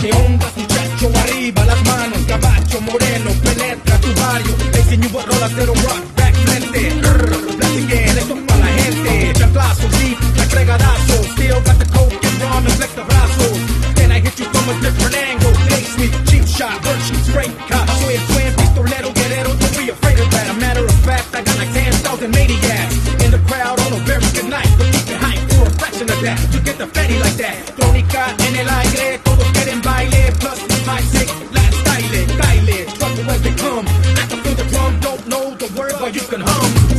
¿Qué onda muchacho? Arriba las manos, caballo moreno, penetra tu barrio. Dicen you what rola, cero rock, back, frente. Platiquen, esto es para la gente. Chanclazo, sí, regadazo. Still got the coke and rum raw, flex the brazos. Then I hit you from a different angle. Face me, cheap shot, Hershey, straight cop. Soy el buen pistolero, guerrero, don't be afraid of that. A matter of fact, I got like 10,000 maniacs in the crowd on a very good night. But keep it hype for a fraction of that. You get the fatty like that. Crónica en el aire. You can hum.